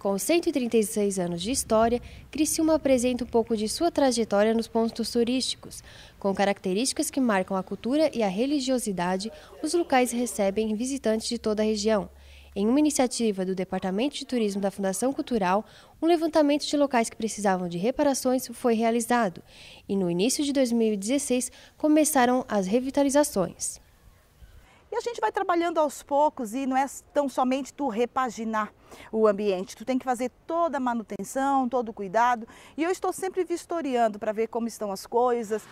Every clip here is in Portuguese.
Com 136 anos de história, Criciúma apresenta um pouco de sua trajetória nos pontos turísticos. Com características que marcam a cultura e a religiosidade, os locais recebem visitantes de toda a região. Em uma iniciativa do Departamento de Turismo da Fundação Cultural, um levantamento de locais que precisavam de reparações foi realizado. E no início de 2016 começaram as revitalizações. E a gente vai trabalhando aos poucos e não é tão somente tu repaginar o ambiente, tu tem que fazer toda a manutenção, todo o cuidado. E eu estou sempre vistoriando para ver como estão as coisas.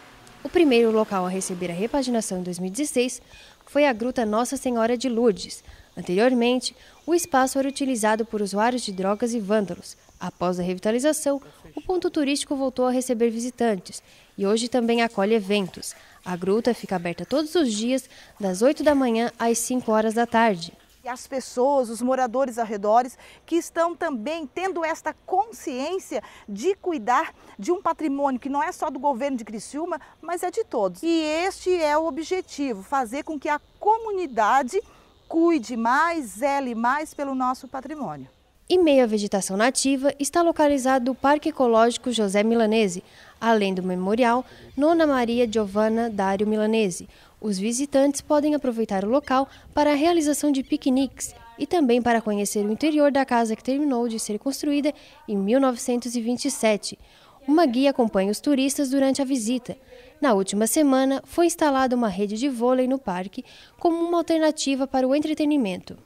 O primeiro local a receber a repaginação em 2016 foi a Gruta Nossa Senhora de Lourdes. Anteriormente, o espaço era utilizado por usuários de drogas e vândalos. Após a revitalização, o ponto turístico voltou a receber visitantes e hoje também acolhe eventos. A gruta fica aberta todos os dias, das 8 da manhã às 5 horas da tarde. As pessoas, os moradores arredores, que estão também tendo esta consciência de cuidar de um patrimônio que não é só do governo de Criciúma, mas é de todos. E este é o objetivo, fazer com que a comunidade cuide mais, zele mais pelo nosso patrimônio. Em meio à vegetação nativa está localizado o Parque Ecológico José Milanese, além do memorial Nona Maria Giovanna Dário Milanese. Os visitantes podem aproveitar o local para a realização de piqueniques e também para conhecer o interior da casa que terminou de ser construída em 1927. Uma guia acompanha os turistas durante a visita. Na última semana, foi instalada uma rede de vôlei no parque como uma alternativa para o entretenimento.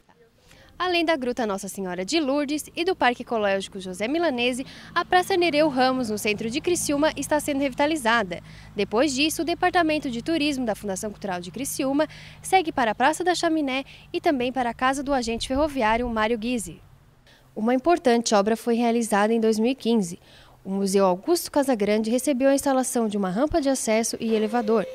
Além da Gruta Nossa Senhora de Lourdes e do Parque Ecológico José Milanese, a Praça Nereu Ramos, no centro de Criciúma, está sendo revitalizada. Depois disso, o Departamento de Turismo da Fundação Cultural de Criciúma segue para a Praça da Chaminé e também para a Casa do Agente Ferroviário Mário Guise. Uma importante obra foi realizada em 2015. O Museu Augusto Casagrande recebeu a instalação de uma rampa de acesso e elevador.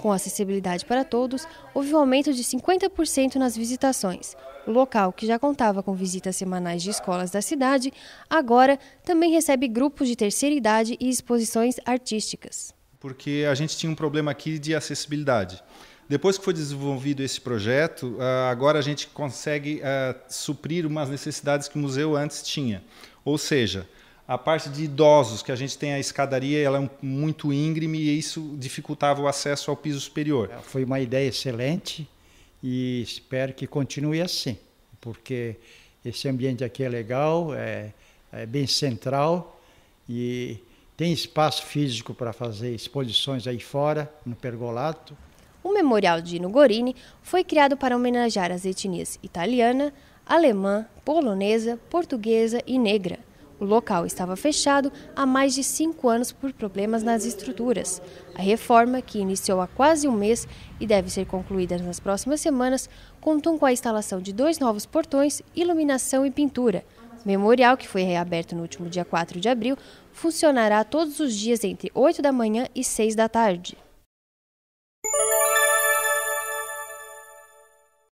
Com acessibilidade para todos, houve um aumento de 50% nas visitações. O local, que já contava com visitas semanais de escolas da cidade, agora também recebe grupos de terceira idade e exposições artísticas. Porque a gente tinha um problema aqui de acessibilidade. Depois que foi desenvolvido esse projeto, ah, agora a gente consegue ah, suprir umas necessidades que o museu antes tinha. Ou seja, a parte de idosos, que a gente tem a escadaria, ela é muito íngreme e isso dificultava o acesso ao piso superior. É, foi uma ideia excelente e espero que continue assim, porque esse ambiente aqui é legal, é, é bem central e tem espaço físico para fazer exposições aí fora, no pergolato. O Memorial Dino Gorini foi criado para homenagear as etnias italiana, alemã, polonesa, portuguesa e negra. O local estava fechado há mais de cinco anos por problemas nas estruturas. A reforma, que iniciou há quase um mês e deve ser concluída nas próximas semanas, contou com a instalação de dois novos portões, iluminação e pintura. O memorial, que foi reaberto no último dia 4 de abril, funcionará todos os dias entre 8 da manhã e 6 da tarde.